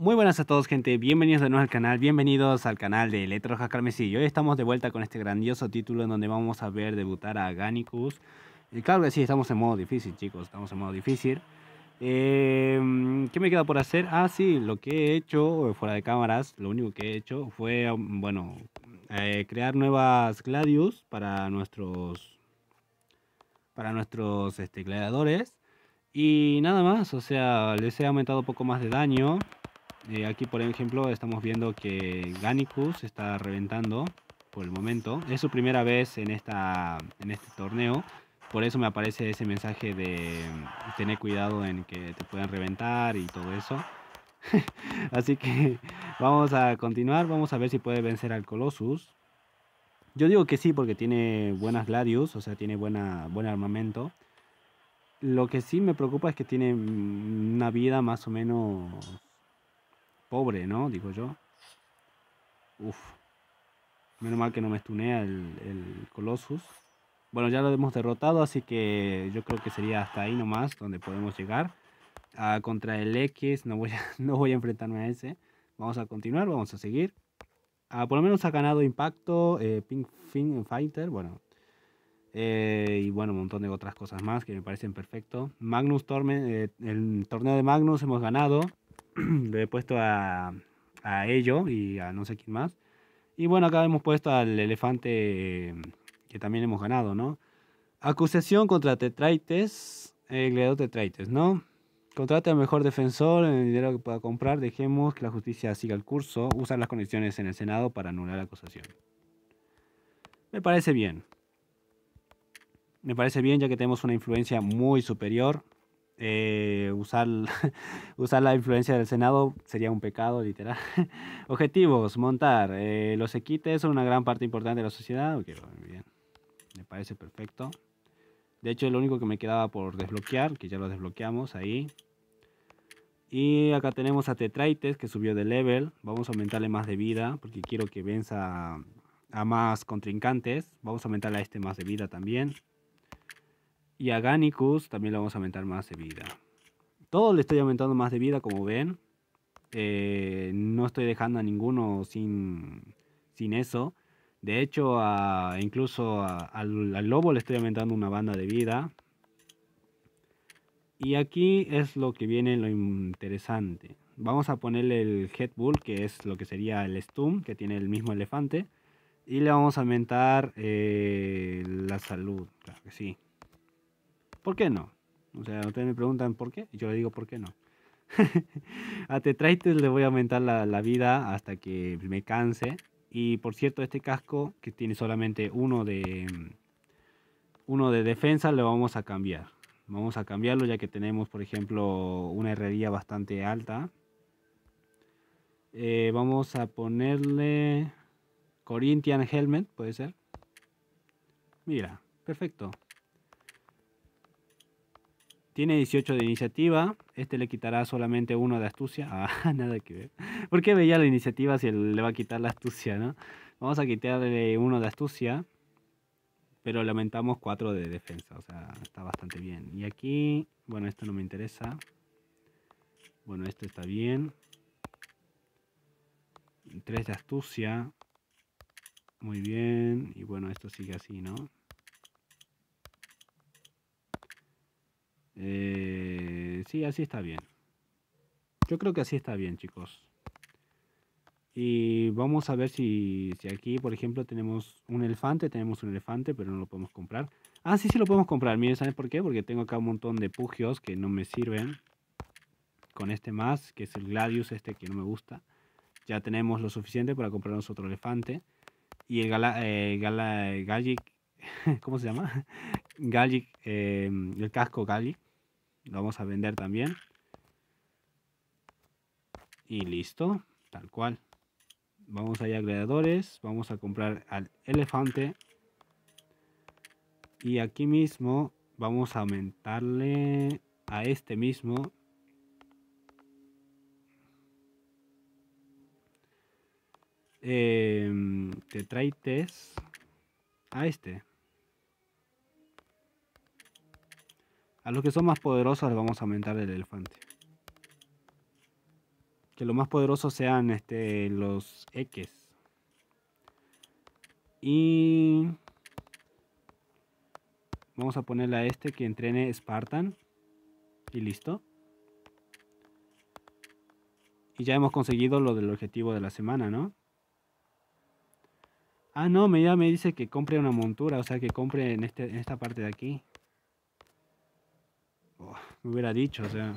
Muy buenas a todos gente, bienvenidos de nuevo al canal, bienvenidos al canal de Electro Carmesí. Hoy estamos de vuelta con este grandioso título en donde vamos a ver debutar a Gannicus. Y claro que sí, estamos en modo difícil chicos, estamos en modo difícil. Eh, ¿Qué me queda por hacer? Ah, sí, lo que he hecho fuera de cámaras, lo único que he hecho fue, bueno, eh, crear nuevas Gladius para nuestros, para nuestros este, gladiadores. Y nada más, o sea, les he aumentado un poco más de daño. Eh, aquí, por ejemplo, estamos viendo que Gannicus está reventando por el momento. Es su primera vez en, esta, en este torneo. Por eso me aparece ese mensaje de tener cuidado en que te puedan reventar y todo eso. Así que vamos a continuar. Vamos a ver si puede vencer al Colossus. Yo digo que sí porque tiene buenas Gladius, o sea, tiene buena, buen armamento. Lo que sí me preocupa es que tiene una vida más o menos pobre, ¿no? Digo yo. Uf. Menos mal que no me estunea el, el Colossus. Bueno, ya lo hemos derrotado, así que yo creo que sería hasta ahí nomás donde podemos llegar. Ah, contra el X no voy, a, no voy a enfrentarme a ese. Vamos a continuar, vamos a seguir. Ah, por lo menos ha ganado Impacto, eh, Pink Fin Fighter, bueno. Eh, y bueno, un montón de otras cosas más que me parecen perfecto. Magnus Torme, eh, el torneo de Magnus hemos ganado. Le he puesto a, a ello y a no sé quién más. Y bueno, acá hemos puesto al elefante que también hemos ganado, ¿no? Acusación contra Tetraites, el gladiador Tetraites, ¿no? Contrate al mejor defensor en el dinero que pueda comprar. Dejemos que la justicia siga el curso. Usa las condiciones en el Senado para anular la acusación. Me parece bien. Me parece bien ya que tenemos una influencia muy superior. Eh, usar, usar la influencia del Senado sería un pecado, literal. Objetivos, montar. Eh, los equites son una gran parte importante de la sociedad. Me parece perfecto. De hecho, lo único que me quedaba por desbloquear, que ya lo desbloqueamos ahí. Y acá tenemos a Tetraites que subió de level. Vamos a aumentarle más de vida porque quiero que venza a más contrincantes. Vamos a aumentarle a este más de vida también. Y a Gannicus también le vamos a aumentar más de vida. Todo le estoy aumentando más de vida como ven. Eh, no estoy dejando a ninguno sin, sin eso. De hecho, a, incluso al, lobo le estoy aumentando una banda de vida. Y aquí es lo que viene lo interesante. Vamos a ponerle el Headbull, que es lo que sería el Stum, que tiene el mismo elefante. Y le vamos a aumentar eh, la salud, claro que sí. ¿Por qué no? O sea, ustedes me preguntan por qué, y yo le digo por qué no. a Tetraites le voy a aumentar la, la, vida hasta que me canse. Y por cierto, este casco que tiene solamente uno de, uno de defensa, lo vamos a cambiar. Vamos a cambiarlo ya que tenemos, por ejemplo, una herrería bastante alta. Eh, vamos a ponerle Corinthian Helmet, puede ser. Mira, perfecto. Tiene 18 de iniciativa. Este le quitará solamente uno de astucia. Ah, nada que ver. ¿Por qué veía la iniciativa si le va a quitar la astucia, no? Vamos a quitarle uno de astucia pero le aumentamos 4 de defensa, o sea, está bastante bien. Y aquí, bueno, esto no me interesa. Bueno, esto está bien. 3 de astucia. Muy bien. Y bueno, esto sigue así, ¿no? Eh, sí, así está bien. Yo creo que así está bien, chicos. Y vamos a ver si, si, aquí, por ejemplo, tenemos un elefante. Tenemos un elefante, pero no lo podemos comprar. Ah, sí, sí lo podemos comprar. Miren, ¿saben por qué? Porque tengo acá un montón de pugios que no me sirven. Con este más, que es el Gladius, este que no me gusta. Ya tenemos lo suficiente para comprarnos otro elefante. Y el Gala, eh, Gallic, ¿cómo se llama? Gallic, eh, el casco Gallic. Lo vamos a vender también. Y listo, tal cual. Vamos allá a gladiadores. Vamos a comprar al elefante. Y aquí mismo vamos a aumentarle a este mismo. Eh, tetraites a este. A los que son más poderosos les vamos a aumentar el elefante. que lo más poderosos sean este, los X. Y vamos a ponerle a este que entrene Spartan. Y listo. Y ya hemos conseguido lo del objetivo de la semana, ¿no? Ah, no, me, ya me dice que compre una montura, o sea, que compre en, este, en esta parte de aquí. Oh, me hubiera dicho, o sea...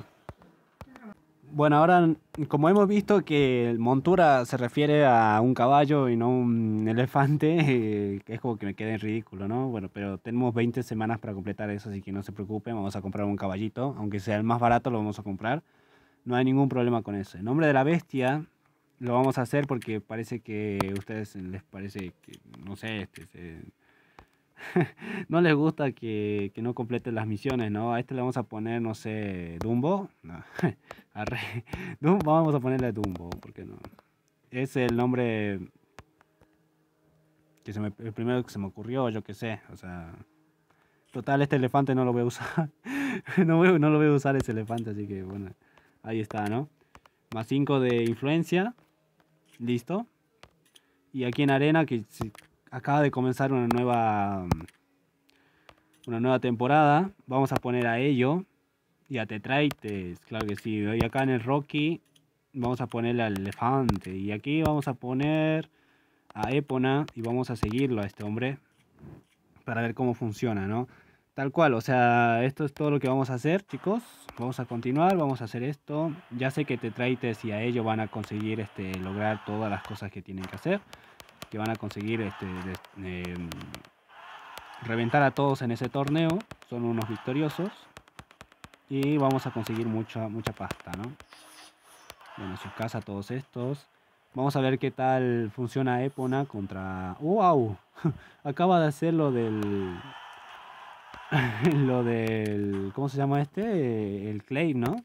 Bueno, ahora, como hemos visto que montura se refiere a un caballo y no un elefante, eh, es como que me queda en ridículo, ¿no? Bueno, pero tenemos 20 semanas para completar eso, así que no se preocupen, vamos a comprar un caballito, aunque sea el más barato lo vamos a comprar. No hay ningún problema con eso. El nombre de la bestia lo vamos a hacer porque parece que a ustedes les parece que, no sé, este, no les gusta que, que, no completen las misiones, ¿no? A este le vamos a poner, no sé, Dumbo. No. Dumbo, vamos a ponerle Dumbo, porque no. Es el nombre que se me, el primero que se me ocurrió, yo qué sé, o sea, total este elefante no lo voy a usar, no, no lo voy a usar ese elefante, así que bueno, ahí está, ¿no? Más 5 de influencia, listo. Y aquí en arena, que acaba de comenzar una nueva una nueva temporada. Vamos a poner a ello y a Tetraites, claro que sí. Y acá en el Rocky vamos a ponerle al elefante. Y aquí vamos a poner a Epona y vamos a seguirlo a este hombre para ver cómo funciona, ¿no? Tal cual, o sea, esto es todo lo que vamos a hacer, chicos. Vamos a continuar, vamos a hacer esto. Ya sé que Tetraites y a ello van a conseguir este, lograr todas las cosas que tienen que hacer. Que van a conseguir este, em, reventar a todos en ese torneo. Son unos victoriosos. Y vamos a conseguir mucha, mucha pasta, ¿no? Bueno, su casa, todos estos. Vamos a ver qué tal funciona Epona contra... ¡Wow! Acaba de hacer lo del lo del. ¿Cómo se llama este? El Clay, ¿no?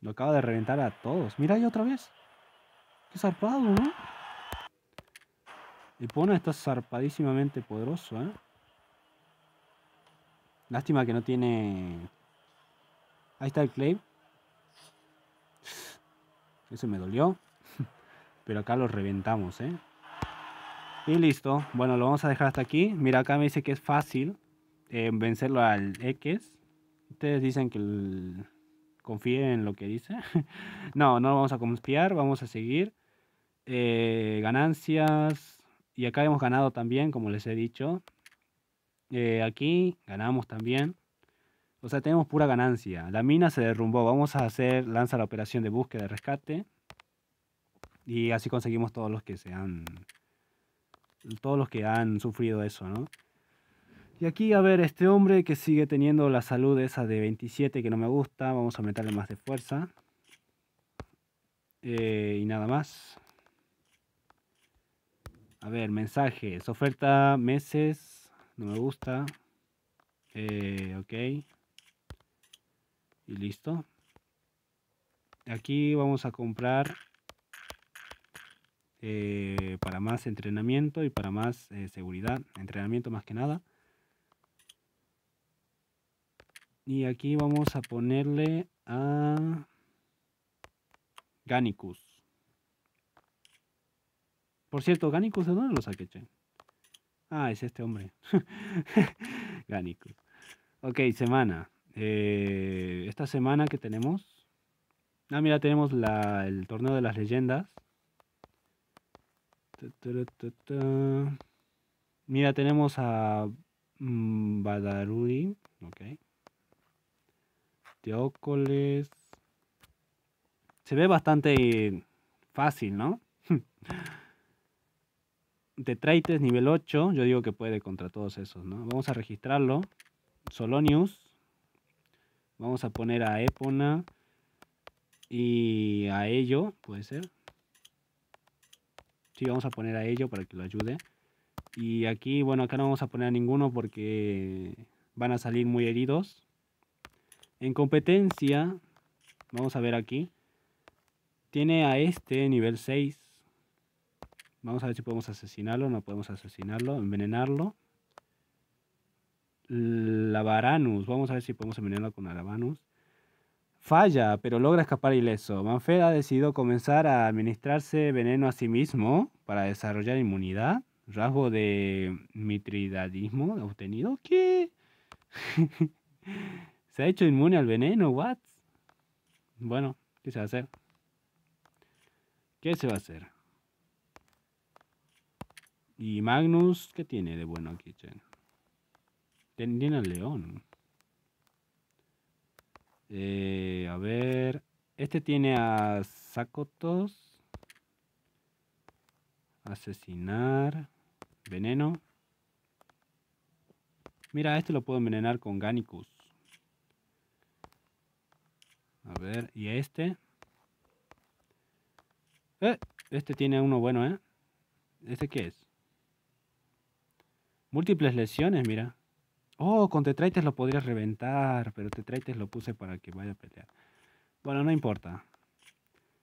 Lo acaba de reventar a todos. Mira ahí otra vez. Qué zarpado, ¿no? El Pona está zarpadísimamente poderoso, ¿eh? Lástima que no tiene... Ahí está el Clay. Eso me dolió. Pero acá lo reventamos, ¿eh? Y listo. Bueno, lo vamos a dejar hasta aquí. Mira, acá me dice que es fácil vencerlo al X. Ustedes dicen que confíen en lo que dice. no, no vamos a confiar, vamos a seguir. Eh, ganancias. Y acá hemos ganado también, como les he dicho. Eh, aquí ganamos también. O sea, tenemos pura ganancia. La mina se derrumbó. Vamos a hacer, lanza la operación de búsqueda de rescate. Y así conseguimos todos los que se han... Todos los que han sufrido eso, ¿no? Y aquí, a ver, este hombre que sigue teniendo la salud esa de 27 que no me gusta, vamos a meterle más de fuerza. Eh, y nada más. A ver, mensajes, oferta, meses, no me gusta. Eh, ok. Y listo. Aquí vamos a comprar eh, para más entrenamiento y para más seguridad. Entrenamiento más que nada. Y aquí vamos a ponerle a Ganicus. Por cierto, Ganicus, ¿de dónde lo saqué, che? Ah, es este hombre. Ganicus. Ok, semana. Eh, esta semana que tenemos. Ah, mira, tenemos la, el torneo de las leyendas. Mira, tenemos a mm, Badarudi. Ok. Teócoles. Se ve bastante fácil, ¿no? Tetraites nivel 8, yo digo que puede contra todos esos, ¿no? Vamos a registrarlo. Solonius. Vamos a poner a Epona y a ello, puede ser. Sí, vamos a poner a ello para que lo ayude. Y aquí, bueno, acá no vamos a poner a ninguno porque van a salir muy heridos. En competencia, vamos a ver aquí, tiene a este nivel 6. Vamos a ver si podemos asesinarlo, no podemos asesinarlo, envenenarlo. La Varanus, vamos a ver si podemos envenenarlo con la Varanus. Falla, pero logra escapar ileso. Manfred ha decidido comenzar a administrarse veneno a sí mismo para desarrollar inmunidad. Rasgo de mitridadismo obtenido. ¿Qué? ¿Se ha hecho inmune al veneno? ¿What? Bueno, ¿qué se va a hacer? ¿Qué se va a hacer? Y Magnus, ¿qué tiene de bueno aquí, Chen? Tiene al león. Eh, a ver. Este tiene a Sakotos. Asesinar. Veneno. Mira, este lo puedo envenenar con Ganicus. A ver, y este. Eh, este tiene uno bueno, ¿eh? ¿Este qué es? Múltiples lesiones, mira. Oh, con Tetraites lo podrías reventar, pero Tetraites lo puse para que vaya a pelear. Bueno, no importa.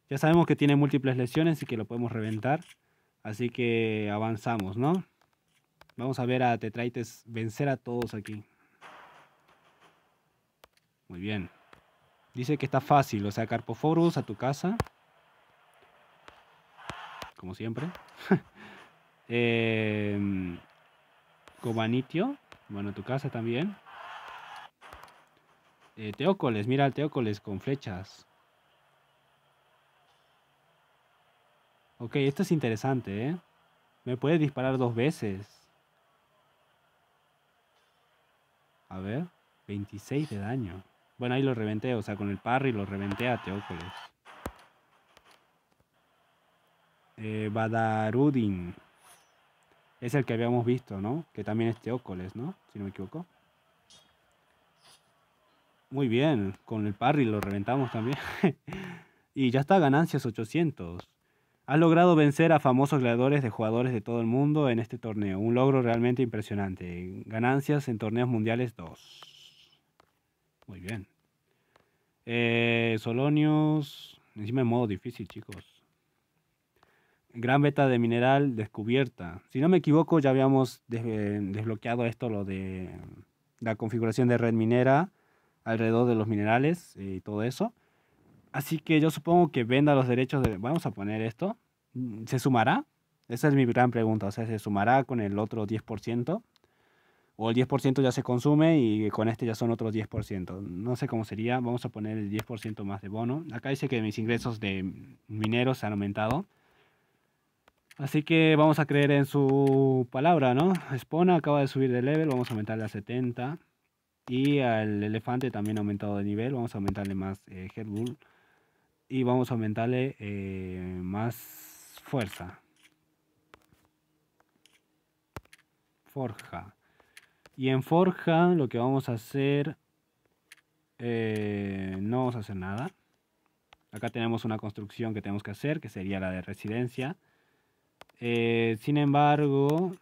Ya sabemos que tiene múltiples lesiones y que lo podemos reventar. Así que avanzamos, ¿no? Vamos a ver a Tetraites vencer a todos aquí. Muy bien. Dice que está fácil, o sea, Carpophorus a tu casa. Como siempre. eh, Cobanitio, bueno, tu casa también. Eh, Teócoles, mira al Teócoles con flechas. Ok, esto es interesante, ¿eh? Me puede disparar dos veces. A ver, 26 de daño. Bueno, ahí lo reventé, o sea, con el parry lo reventé a Teócoles. Eh, Badarudin. Es el que habíamos visto, ¿no? Que también es Teócoles, ¿no? Si no me equivoco. Muy bien, con el parry lo reventamos también. y ya está, ganancias 800. Ha logrado vencer a famosos gladiadores de jugadores de todo el mundo en este torneo. Un logro realmente impresionante. Ganancias en torneos mundiales 2. Muy bien. Eh, Solonius. Encima en modo difícil, chicos. Gran beta de mineral descubierta. Si no me equivoco, ya habíamos desbloqueado esto, lo de la configuración de red minera alrededor de los minerales y todo eso. Así que yo supongo que venda los derechos de... Vamos a poner esto. ¿Se sumará? Esa es mi gran pregunta. O sea, ¿se sumará con el otro 10%? o el 10% ya se consume y con este ya son otros 10%. No sé cómo sería, vamos a poner el 10% más de bono. Acá dice que mis ingresos de mineros han aumentado. Así que vamos a creer en su palabra, ¿no? Spona acaba de subir de level, vamos a aumentarle a 70. Y al elefante también ha aumentado de nivel, vamos a aumentarle más eh. Y vamos a aumentarle eh, más fuerza. Forja. Y en Forja lo que vamos a hacer, eh, no vamos a hacer nada. Acá tenemos una construcción que tenemos que hacer, que sería la de residencia. Eh, sin embargo,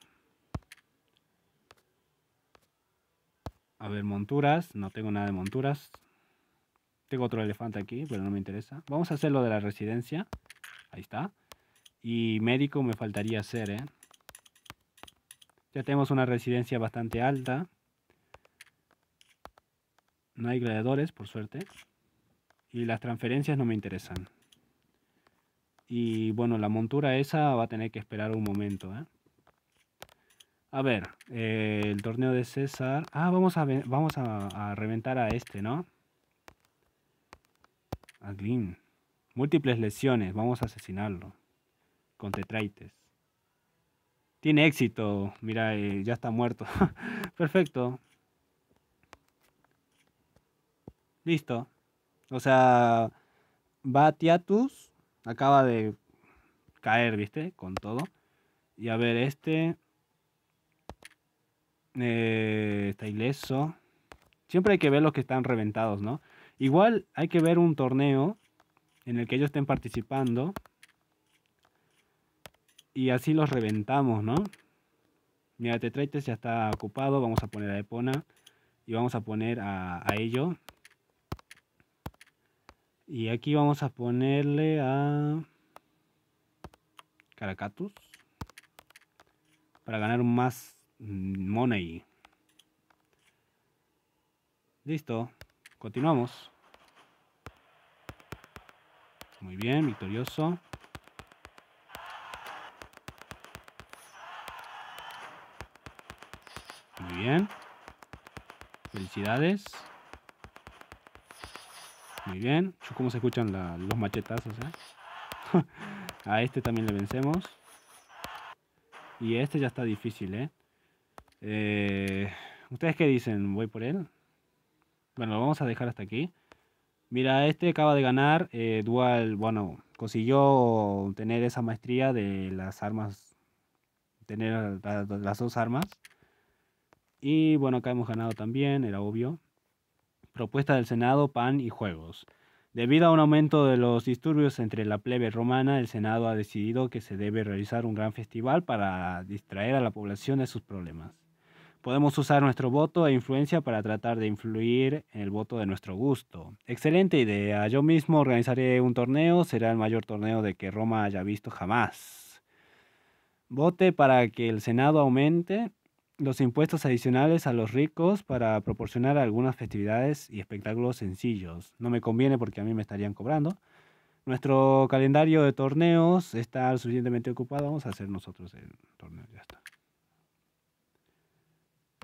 a ver, monturas, no tengo nada de monturas. Tengo otro elefante aquí, pero no me interesa. Vamos a hacer lo de la residencia. Ahí está. Y médico me faltaría hacer, ¿eh? Ya tenemos una residencia bastante alta. No hay gladiadores, por suerte. Y las transferencias no me interesan. Y bueno, la montura esa va a tener que esperar un momento. ¿eh? A ver, eh, el torneo de César. Ah, vamos a, vamos a, reventar a este, ¿no? A Glyn. Múltiples lesiones. Vamos a asesinarlo. Con tetraites. Tiene éxito. Mira, eh, ya está muerto. Perfecto. Listo. O sea, Batiatus acaba de caer, ¿viste? Con todo. Y a ver, este... Eh, está ileso. Siempre hay que ver los que están reventados, ¿no? Igual hay que ver un torneo en el que ellos estén participando y así los reventamos, ¿no? Mira, Tetraites ya está ocupado. Vamos a poner a Epona. Y vamos a poner a, ello. Y aquí vamos a ponerle a Caracatus. Para ganar más money. Listo. Continuamos. Muy bien, victorioso. Muy bien. Felicidades. Muy bien. ¿Cómo se escuchan los machetazos? Eh? A este también le vencemos. Y este ya está difícil, ¿eh? ¿eh? ¿Ustedes qué dicen? ¿Voy por él? Bueno, lo vamos a dejar hasta aquí. Mira, este acaba de ganar eh, Dual, bueno, consiguió tener esa maestría de las armas, tener las dos armas. Y bueno, acá hemos ganado también, era obvio. Propuesta del Senado, pan y juegos. Debido a un aumento de los disturbios entre la plebe romana, el Senado ha decidido que se debe realizar un gran festival para distraer a la población de sus problemas. Podemos usar nuestro voto e influencia para tratar de influir en el voto de nuestro gusto. Excelente idea. Yo mismo organizaré un torneo. Será el mayor torneo de que Roma haya visto jamás. Vote para que el Senado aumente los impuestos adicionales a los ricos para proporcionar algunas festividades y espectáculos sencillos. No me conviene porque a mí me estarían cobrando. Nuestro calendario de torneos está suficientemente ocupado. Vamos a hacer nosotros el torneo. Ya está.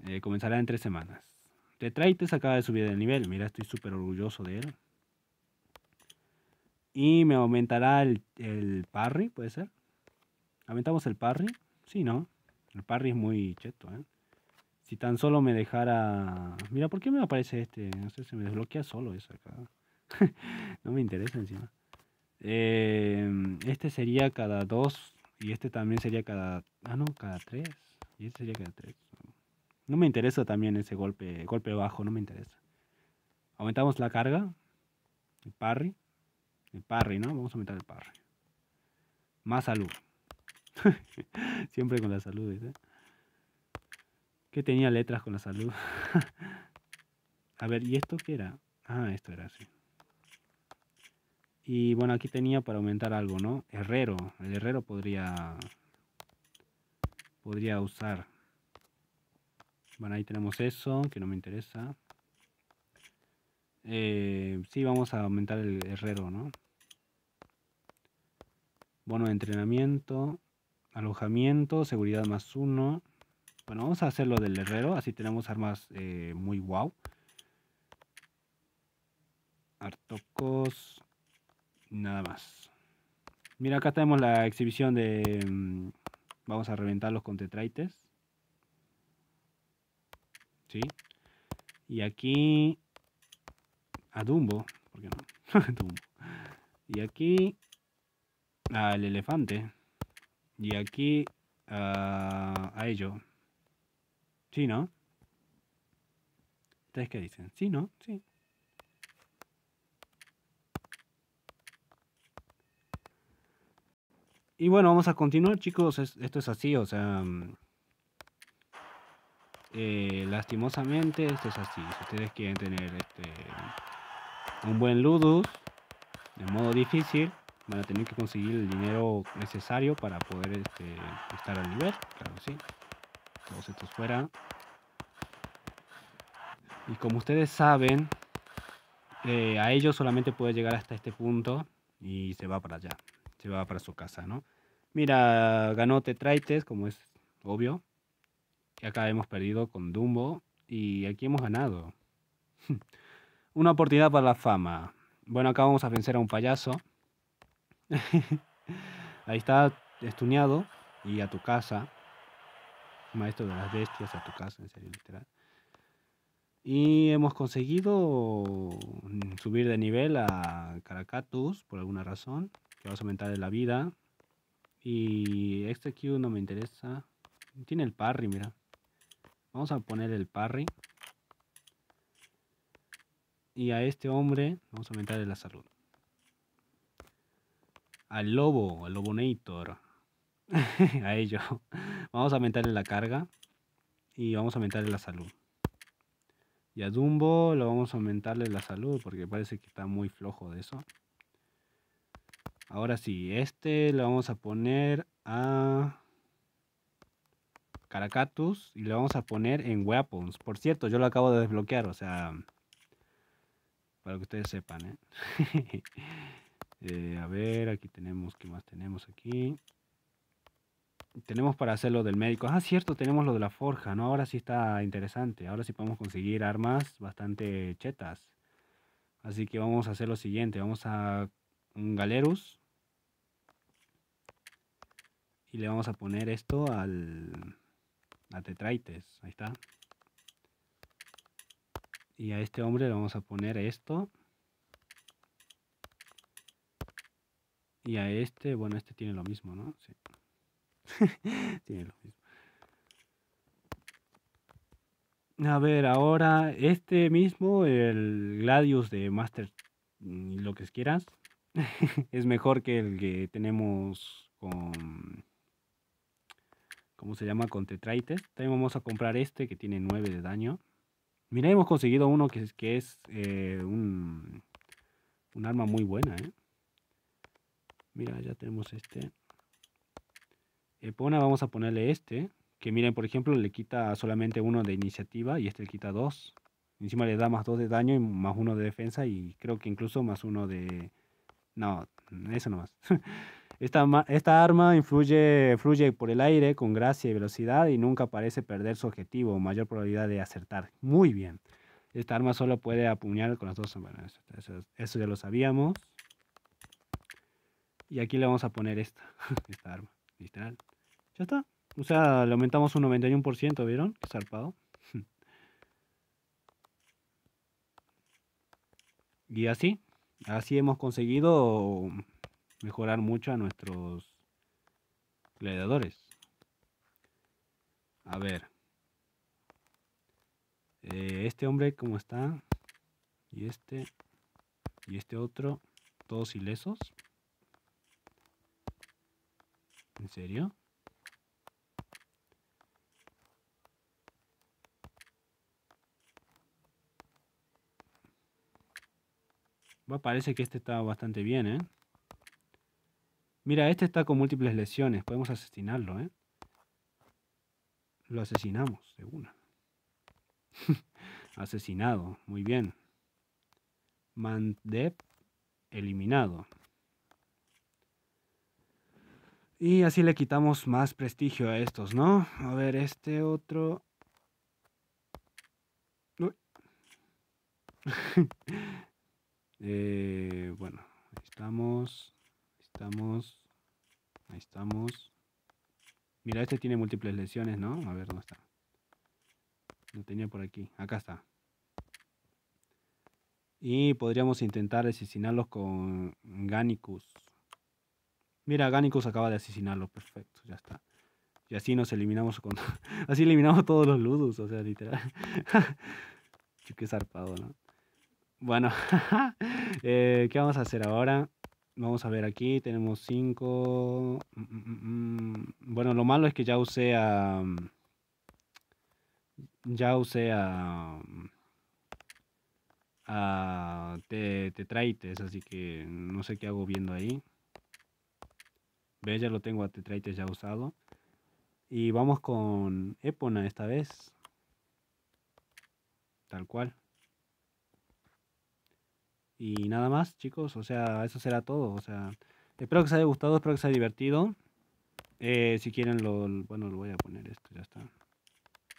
Eh, comenzará en tres semanas. Tetraites acaba de subir de nivel. Mira, estoy súper orgulloso de él. Y me aumentará el, el parry, ¿puede ser? ¿Aumentamos el parry? Sí, ¿no? El parry es muy cheto, ¿eh? Si tan solo me dejara... Mira, ¿por qué me aparece este? No sé, se me desbloquea solo eso acá. no me interesa encima. Eh, este sería cada dos. Y este también sería cada... Ah, no, cada tres. Y este sería cada tres. No me interesa también ese golpe, golpe bajo, no me interesa. Aumentamos la carga. El parry. El parry, ¿no? Vamos a aumentar el parry. Más salud. Siempre con la salud, ¿eh? Que tenía letras con la salud. A ver, ¿y esto qué era? Ah, esto era así. Y bueno, aquí tenía para aumentar algo, ¿no? Herrero. El herrero podría... Podría usar. Bueno, ahí tenemos eso, que no me interesa. Eh, sí, vamos a aumentar el herrero, ¿no? Bono de entrenamiento. Alojamiento, seguridad más uno. Bueno, vamos a hacerlo del herrero, así tenemos armas eh, muy wow. Artocos, nada más. Mira, acá tenemos la exhibición de... Mm, vamos a reventarlos con tetraites. ¿Sí? Y aquí... A Dumbo, ¿por qué no? Dumbo. Y aquí... Al elefante. Y aquí a ello. Sí, ¿no? ¿Ustedes qué dicen? Sí, ¿no? Sí. Y bueno, vamos a continuar, chicos. esto es así, o sea... Mm, eh, lastimosamente, esto es así. Si ustedes quieren tener este un buen Ludus de modo difícil, van a tener que conseguir el dinero necesario para poder este, estar al nivel. Claro sí. Todos estos fuera. Y como ustedes saben, eh, a ellos solamente puede llegar hasta este punto y se va para allá. Se va para su casa, ¿no? Mira, ganó Tetraites, como es obvio. Y acá hemos perdido con Dumbo. Y aquí hemos ganado. Una oportunidad para la fama. Bueno, acá vamos a vencer a un payaso. Ahí está estuneado. Y a tu casa. Maestro de las bestias a tu casa, en serio, literal. Y hemos conseguido subir de nivel a Caracatus por alguna razón. Que vamos a aumentar la vida. Y este Q no me interesa. Tiene el parry, mira. Vamos a poner el parry. Y a este hombre vamos a aumentarle la salud al lobo, al lobonator. a ello. Vamos a aumentarle la carga y vamos a aumentarle la salud. Y a Dumbo lo vamos a aumentarle la salud porque parece que está muy flojo de eso. Ahora sí, este lo vamos a poner a Caracatus y lo vamos a poner en Weapons. Por cierto, yo lo acabo de desbloquear, o sea, para que ustedes sepan, ¿eh? Eh, a ver, aquí tenemos, ¿qué más tenemos aquí? Tenemos para hacer lo del médico. Ah, cierto, tenemos lo de la forja, ¿no? Ahora sí está interesante. Ahora sí podemos conseguir armas bastante chetas. Así que vamos a hacer lo siguiente. Vamos a un Galerus. Y le vamos a poner esto al... A Tetraites. Ahí está. Y a este hombre le vamos a poner esto. Y a este, bueno, este tiene lo mismo, ¿no? Sí. tiene lo mismo. A ver, ahora este mismo, el Gladius de Master, mm, lo que quieras, es mejor que el que tenemos con, ¿cómo se llama? Con Tetraites. También vamos a comprar este que tiene 9 de daño. Mira, hemos conseguido uno que es, que es eh, un, un arma muy buena, ¿eh? Mira, ya tenemos este. Epona, vamos a ponerle este. Que miren, por ejemplo, le quita solamente uno de iniciativa y este le quita dos. Encima le da más dos de daño y más uno de defensa y creo que incluso más uno de... No, eso no más. Esta, esta arma influye, fluye por el aire con gracia y velocidad y nunca parece perder su objetivo, mayor probabilidad de acertar. Muy bien. Esta arma solo puede apuñalar con las dos. Bueno, eso ya lo sabíamos. Y aquí le vamos a poner esta, esta arma, literal. Ya está. O sea, le aumentamos un 91%, ¿vieron? Qué zarpado. Y así, así hemos conseguido mejorar mucho a nuestros gladiadores. A ver. Eh, este hombre, ¿cómo está? Y este. Y este otro. Todos ilesos. ¿En serio? parece que este está bastante bien, ¿eh? Mira, este está con múltiples lesiones. Podemos asesinarlo, ¿eh? Lo asesinamos, de una. Asesinado, muy bien. Mandep eliminado. Y así le quitamos más prestigio a estos, ¿no? A ver, este otro... eh, bueno, ahí estamos. Estamos. Ahí estamos. Mira, este tiene múltiples lesiones, ¿no? A ver, ¿dónde está? Lo tenía por aquí. Acá está. Y podríamos intentar asesinarlos con Ganicus. Mira, Ganicus acaba de asesinarlo. Perfecto, ya está. Y así nos eliminamos con... así eliminamos todos los ludus, o sea, literal. Qué zarpado, ¿no? Bueno, eh, ¿qué vamos a hacer ahora? Vamos a ver aquí, tenemos 5. Mm, mm, mm, bueno, lo malo es que ya usé a... Ya usé a... A Tetraites, así que no sé qué hago viendo ahí. Ve, ya lo tengo a Tetraites ya usado. Y vamos con Epona esta vez. Tal cual. Y nada más, chicos. O sea, eso será todo. O sea, espero que os haya gustado, espero que os haya divertido. Eh, si quieren, lo, bueno, lo voy a poner esto, ya está.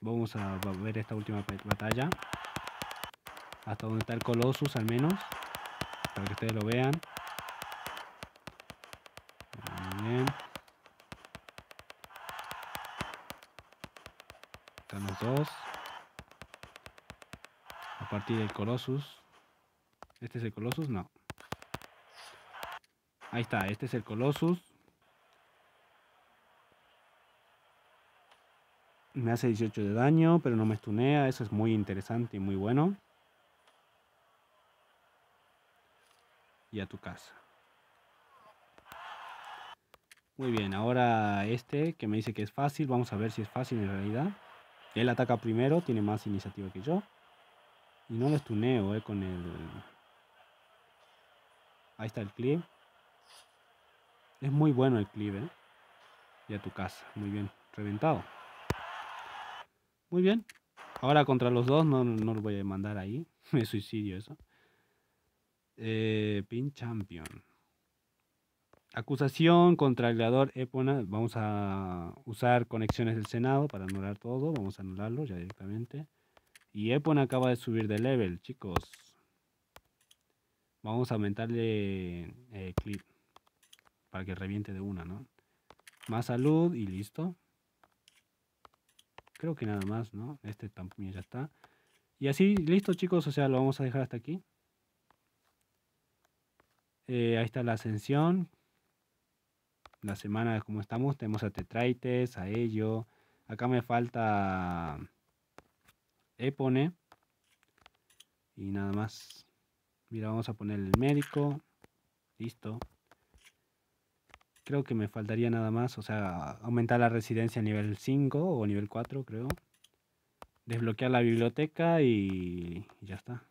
Vamos a ver esta última batalla. Hasta donde está el Colossus, al menos. Para que ustedes lo vean. Bien. Están los dos. A partir del Colossus. ¿Este es el Colossus? No. Ahí está, este es el Colossus. Me hace 18 de daño, pero no me estunea. Eso es muy interesante y muy bueno. Y a tu casa. Muy bien, ahora este que me dice que es fácil, vamos a ver si es fácil en realidad. Él ataca primero, tiene más iniciativa que yo. Y no lo estuneo, eh, con el... Ahí está el clip. Es muy bueno el clip, eh. Y a tu casa, muy bien, reventado. Muy bien. Ahora contra los dos no, no lo voy a mandar ahí. Me suicidio eso. Eh, pin Champion. Acusación contra el creador Epona. Vamos a usar conexiones del Senado para anular todo. Vamos a anularlo ya directamente. Y Epona acaba de subir de level, chicos. Vamos a aumentarle eh, clip para que reviente de una, ¿no? Más salud y listo. Creo que nada más, ¿no? Este también ya está. Y así, listo chicos, o sea, lo vamos a dejar hasta aquí. Eh, ahí está la ascensión. La semana como estamos, tenemos a Tetraites, a Ello. Acá me falta Epone. Y nada más. Mira, vamos a poner el médico. Listo. Creo que me faltaría nada más, o sea, aumentar la residencia a nivel 5 o nivel 4, creo. Desbloquear la biblioteca y ya está.